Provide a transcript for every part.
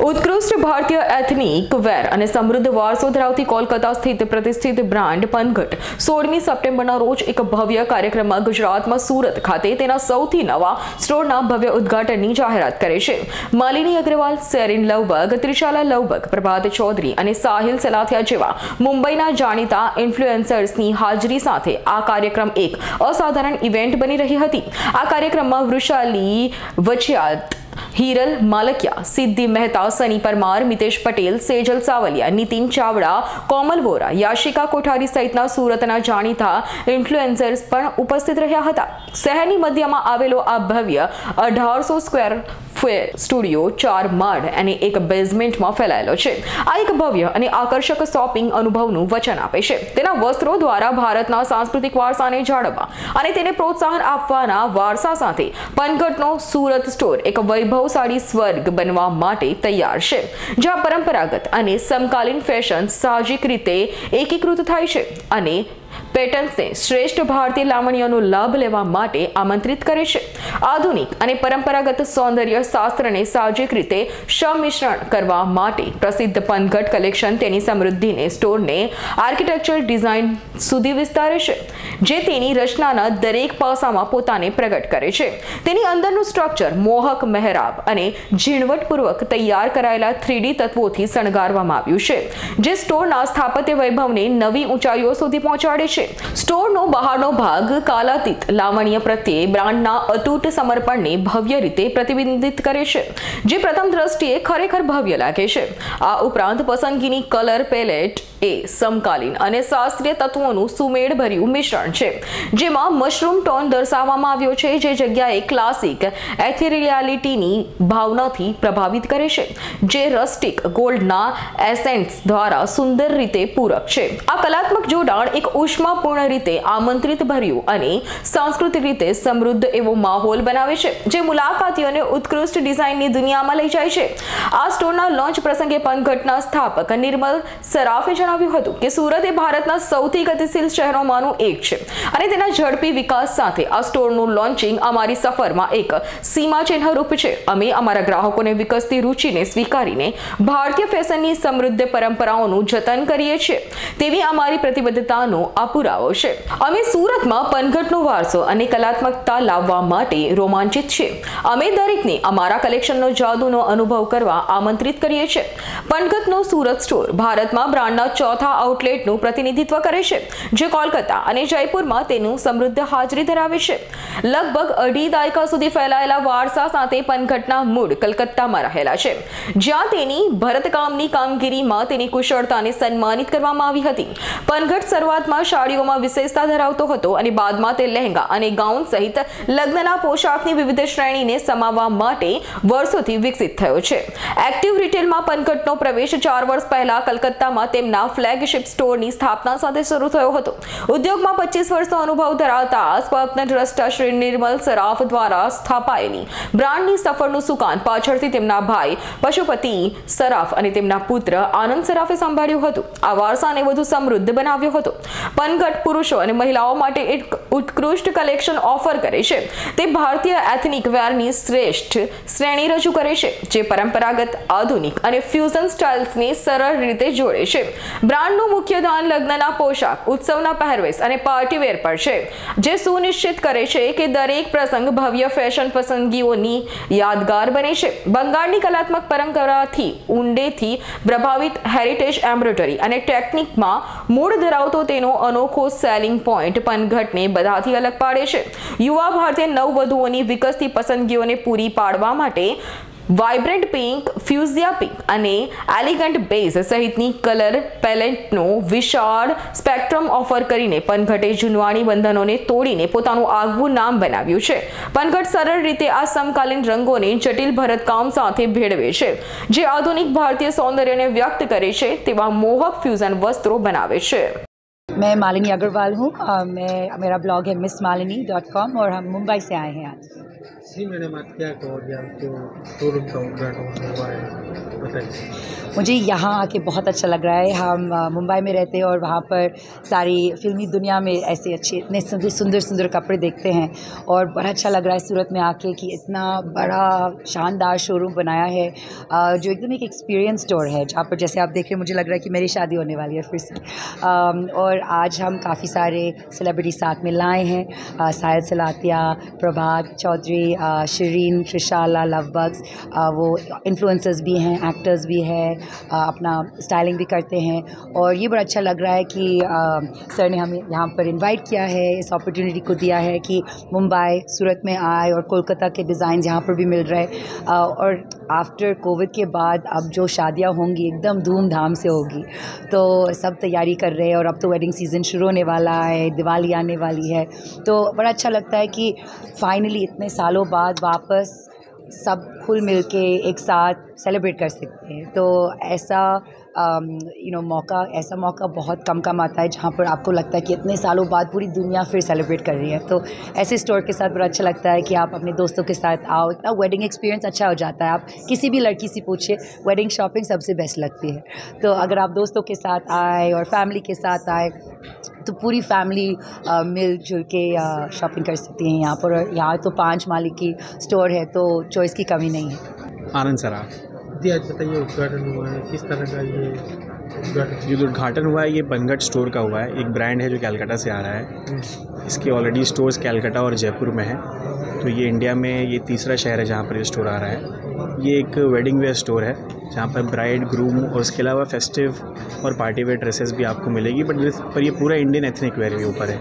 ઉત્કૃષ્ટ ભારતીય એથનિક વેર અને સમૃદ્ધ વારસો ધરાવતી કોલકાતા સ્થિત પ્રતિષ્ઠિત બ્રાન્ડ પનઘટ સોળમી સપ્ટેમ્બરના રોજ એક ભવ્ય કાર્યક્રમમાં ગુજરાતમાં સુરત ખાતે તેના સૌથી નવા સ્ટોરના ભવ્ય ઉદ્ઘાટનની જાહેરાત કરે છે. માલિની અગ્રવાલ સેરિન લવબગ, ત્રિશાલા લવબગ, પ્રભાત ચૌધરી અને સાહિલ સલાથિયા જેવા મુંબઈના જાણીતા ઇન્ફ્લુએન્સર્સની હાજરી સાથે આ કાર્યક્રમ એક અસાધારણ ઇવેન્ટ બની રહી હતી. આ કાર્યક્રમમાં વૃષાલી વચિયાત હિરલ માલકિયા, સિદ્ધિ મહેતા, સની પરમાર, મિતેશ પટેલ, સેજલ સાવલિયા, નીતિન ચાવડા, કોમલ વોરા, યાશિકા કોઠારી સહિતના સુરતના જાણીતા ઇન્ફ્લુએન્સર્સ પણ ઉપસ્થિત રહ્યા હતા. શહેરની મધ્યમાં આવેલો આ ભવ્ય અઢારસો સ્ક્વેર ફેર સ્ટુડિયો ચાર માળ અને એક બેઝમેન્ટમાં ફેલાયેલો છે. આ એક ભવ્ય અને આકર્ષક શોપિંગ અનુભવનું વચન આપે છે. તેના વસ્ત્રો દ્વારા ભારતના સાંસ્કૃતિક વારસાને જાળવવા અને તેને પ્રોત્સાહન આપવાના વારસા સાથે પનઘટનો સુરત સ્ટોર એક વૈભવશાળી સ્વર્ગ બનવા માટે તૈયાર છે. જ્યાં પરંપરાગત અને સમકાલીન ફેશન સાહજિક રીતે એકીકૃત થાય છે અને પેટર્ન્સને શ્રેષ્ઠ ભારતીય લાવણીઓનો લાભ લેવા માટે આમંત્રિત કરે છે. આધુનિક અને પરંપરાગત સૌંદર્ય શાસ્ત્રને સાહજિક રીતે સંમિશ્રણ કરવા માટે પ્રસિદ્ધ પનઘટ કલેક્શન તેની સમૃદ્ધિને સ્ટોરને આર્કિટેક્ચર ડિઝાઇન સુધી વિસ્તારે છે, જે તેની રચનાના દરેક પાસામાં પોતાને પ્રગટ કરે છે. તેની અંદરનું સ્ટ્રક્ચર મોહક, મહેરાબ અને ઝીણવટપૂર્વક તૈયાર કરાયેલા થ્રીડી તત્વોથી શણગારવામાં આવ્યું છે, જે સ્ટોરના સ્થાપત્ય વૈભવને નવી ઊંચાઈઓ સુધી પહોંચાડે છે. સ્ટોરનો બહારનો ભાગ કાલાતીત લાવણ્ય પ્રત્યે બ્રાન્ડના અતૂટ સમર્પણને ભવ્ય રીતે પ્રતિબિંબિત કરે છે, જે પ્રથમ દ્રષ્ટિએ ખરેખર ભવ્ય લાગે છે. આ ઉપરાંત પસંદગીની કલર પેલેટ એ સમકાલીન અને શાસ્ત્રીય તત્વોનું સુમેળભર્યું મિશ્રણ છે, જેમાં મશરૂમ ટોન દર્શાવવામાં આવ્યો છે, જે જગ્યાએ ક્લાસિક એથેરિયાલિટીની ભાવનાથી પ્રભાવિત કરે છે, જે રસ્ટિક ગોલ્ડના એસેન્ટ્સ દ્વારા સુંદર રીતે પૂરક છે. આ કલાત્મક જોડાણ એક ઉષ્માપૂર્ણ રીતે આમંત્રિત ભર્યું અને સાંસ્કૃતિક રીતે સમૃદ્ધ એવો માહોલ બનાવે છે, જે મુલાકાતીઓને ઉત્કૃષ્ટ ડિઝાઇનની દુનિયામાં લઈ જાય છે. આ સ્ટોરના લોન્ચ પ્રસંગે પનઘટના સ્થાપક નિર્મલ સરાફે જણાવ્યું હતું કે સુરત એ ભારતના સૌથી ગતિશીલ શહેરોમાંનું એક છે અને તેના ઝડપી વિકાસ સાથે આ સ્ટોરનું લોન્ચિંગ અમારી સફરમાં એક સીમાચિહ્ન રૂપ છે. અમે અમારા ગ્રાહકોને વિકસતી રૂચિને સ્વીકારીને ભારતીય ફેશનની સમૃદ્ધ પરંપરાઓનું જતન કરીએ છીએ. તેવી અમારી પ્રતિબદ્ધતાનો આ પુરાવો છે. અમે સુરતમાં પનઘટનો વારસો અને કલાત્મકતા લાવવા માટે રોમાંચિત છે અમે દરેકને અમારા કલેક્શનનો જાદુનો અનુભવ કરવા આમંત્રિત કરીએ છીએ. પનઘટનો સુરત સ્ટોર ભારતમાં બ્રાન્ડના ચોથા આઉટલેટનું પ્રતિનિધિત્વ કરે છે, જે કોલકાતા અને જયપુરમાં તેનું સમૃદ્ધ હાજરી ધરાવે છે. લગભગ અઢી દાયકા સુધી ફેલાયેલા વારસા સાથે પનઘટના મૂળ કલકત્તામાં રહેલા છે. જ્યાં તેની ભરતકામની કામગીરીમાં તેની કુશળતાને સન્માનિત કરવામાં આવી હતી. પનઘટ શરૂઆતમાં સાડીઓમાં વિશેષતા ધરાવતો હતો અને બાદમાં તે લહેંગા અને ગાઉન સહિત લગ્નના પોશાકની વિવિધ શ્રેણીને સમાવવા માટે વર્ષોથી વિકસિત થયો છે. એક્ટિવ રિટેલમાં પનકટનો પ્રવેશ ચાર વર્ષ પહેલા કલકત્તામાં તેમના ફ્લેગશિપ સ્ટોરની સ્થાપના સાથે શરૂ થયો હતો. ઉદ્યોગમાં પચીસ વર્ષનો અનુભવ ધરાવતા સ્વપ્ન દ્રષ્ટા શ્રી નિર્મલ સરાફ દ્વારા સ્થાપાયેલી બ્રાન્ડની સફળનું સુકાન પાછળથી તેમના ભાઈ પશુપતિ સરાફ અને તેમના પુત્ર આનંદ સરાફે સંભાળ્યું હતું. આ વારસાને વધુ સમૃદ્ધ બનાવ્યો હતો. પનઘટ પુરુષો અને મહિલાઓ માટે એક ઉત્કૃષ્ટ કલેક્શન ઓફર કરે છે. તે ભારતીય એથનિક વેરની શ્રેષ્ઠ શ્રેણી રજૂ કરે છે, જે પરંપરાગત, આધુનિક અને ફ્યુઝન સ્ટાઇલ્સને સરળ રીતે જોડે છે. બ્રાન્ડનું મુખ્ય ધ્યાન લગ્નના પોશાક, ઉત્સવના પહેરવેશ અને પાર્ટીવેર પર છે, જે સુનિશ્ચિત કરે છે કે દરેક પ્રસંગ ભવ્ય ફેશન પસંદગીઓની યાદગાર બને છે. બંગાળની કલાત્મક પરંપરાથી, ઊંડેથી પ્રભાવિત હેરિટેજ એમ્બ્રોઇડરી અને ટેકનિકમાં મૂળ ધરાવતો તેનો અનોખો સેલિંગ પોઈન્ટ પનઘટને બધાથી અલગ પાડે છે. યુવા ભારતીય નવવધુઓની વિકસતી પસંદગીઓને પૂરી પાડવા માટે વાઇબ્રન્ટ પિંક ફ્યુઝિયા પિંક અને એલિગન્ટ બેઝ સહિતની કલર પેલેટનો વિશાળ સ્પેક્ટ્રમ ઓફર કરીને પનઘટે જૂનવાણી બંધનોને તોડીને પોતાનું આગવું નામ બનાવ્યું છે. પનઘટ સરળ રીતે આ સમકાલીન રંગોને જટિલ ભરતકામ સાથે ભેળવે છે. જે આધુનિક ભારતીય સૌંદર્યને વ્યક્ત કરે છે તેવા મોહક ફ્યુઝન વસ્ત્રો બનાવે છે. मैं मालिनी अग्रवाल हूँ और मैं मेरा ब्लॉग है मिस मालिनी डॉट कॉम और हम मुंबई से आए हैं आज मुझे यहाँ आके बहुत अच्छा लग रहा है। हम मुंबई में रहते हैं और वहाँ पर सारी फिल्मी दुनिया में ऐसे अच्छे, इतने सुंदर सुंदर सुंदर कपड़े देखते हैं और बड़ा अच्छा लग रहा है सूरत में आके कि इतना बड़ा, शानदार शोरूम बनाया है जो एकदम एक एक्सपीरियंस स्टोर है। जहाँ पर जैसे आप देख रहे हैं, मुझे लग रहा है कि मेरी शादी होने वाली है फिर से। और आज हम काफ़ी सारे सेलिब्रिटी साथ में लाए हैं। साहिल सलातिया, प्रभात चौधरी शरीन त्रिशाला लवबग्स वो इन्फ्लुएंसर्स भी हैं एक्टर्स भी हैं अपना स्टाइलिंग भी करते हैं। और ये बड़ा अच्छा लग रहा है कि सर ने हमें यहाँ पर इनवाइट किया है, इस अपॉर्चुनिटी को दिया है कि मुंबई, सूरत में आए और कोलकाता के डिज़ाइन यहाँ पर भी मिल रहे और आफ्टर कोविड के बाद अब जो शादियाँ होंगी, एकदम धूमधाम से होगी। तो सब तैयारी कर रहे हैं और अब तो वेडिंग सीज़न शुरू होने वाला है, दिवाली आने वाली है। तो बड़ा अच्छा लगता है कि फाइनली इतने सालों बाद वापस सब खुल मिल के एक साथ सेलिब्रेट कर सकते हैं। तो ऐसा यू नो मौका, ऐसा मौका बहुत कम कम आता है जहाँ पर आपको लगता है कि इतने सालों बाद पूरी दुनिया फिर सेलिब्रेट कर रही है। तो ऐसे स्टोर के साथ बड़ा अच्छा लगता है कि आप अपने दोस्तों के साथ आओ। इतना वेडिंग एक्सपीरियंस अच्छा हो जाता है। आप किसी भी लड़की से पूछिए वेडिंग शॉपिंग सबसे बेस्ट लगती है। तो अगर आप दोस्तों के साथ आए और फैमिली के साथ आए तो पूरी फैमिली मिलजुल के शॉपिंग कर सकती हैं यहाँ पर यहाँ तो पाँच मालिक की स्टोर है तो चॉइस की कमी नहीं है। आनंद सराफ जी आज बताइए उद्घाटन हुआ है किस तरह का ये उद्घाटन? जो उद्घाटन हुआ है ये बनगट स्टोर का हुआ है एक ब्रांड है जो कैलकाटा से आ रहा है। इसके ऑलरेडी स्टोर्स कैलकाटा और जयपुर में है। तो ये इंडिया में ये तीसरा शहर है जहाँ पर ये स्टोर आ रहा है। ये एक वेडिंग वेयर स्टोर है जहाँ पर ब्राइड ग्रूम और उसके अलावा फेस्टिव और पार्टी वेयर ड्रेसेस भी आपको मिलेगी बट पर ये पूरा इंडियन एथनिक वेयर के ऊपर है।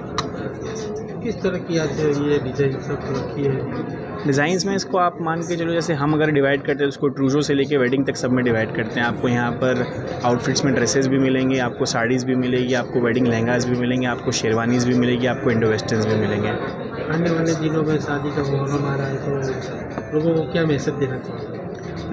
किस तरह की आज ये डिज़ाइन सब रखी है? डिज़ाइंस में इसको आप मान के चलो जैसे हम अगर डिवाइड करते हैं उसको ट्रूजो से लेके वेडिंग तक सब में डिवाइड करते हैं आपको यहाँ पर आउटफिट्स में ड्रेसेस भी मिलेंगे आपको साड़ीज़ भी मिलेगी आपको वेडिंग लहंगाज भी मिलेंगे आपको शेरवानीज़ भी मिलेगी आपको इंडो वेस्टर्न भी मिलेंगे। आने वाले दिनों में शादी का माहौल आ रहा है तो लोगों को क्या मैसेज देना चाहिए?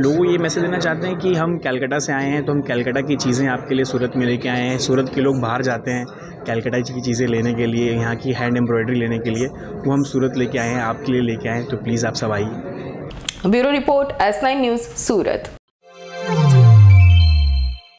लोगों ये मैसेज देना चाहते हैं कि हम कैलकटा से आए हैं तो हम कैलकटा की चीज़ें आपके लिए सूरत में लेके आए हैं। सूरत के लोग बाहर जाते हैं कैलकटा की चीज़ें लेने के लिए, यहाँ की हैंड एम्ब्रॉयडरी लेने के लिए। वो हम सूरत लेके आए हैं, आपके लिए लेके आए हैं तो प्लीज़ आप सब आइए। Bureau report S news Surat.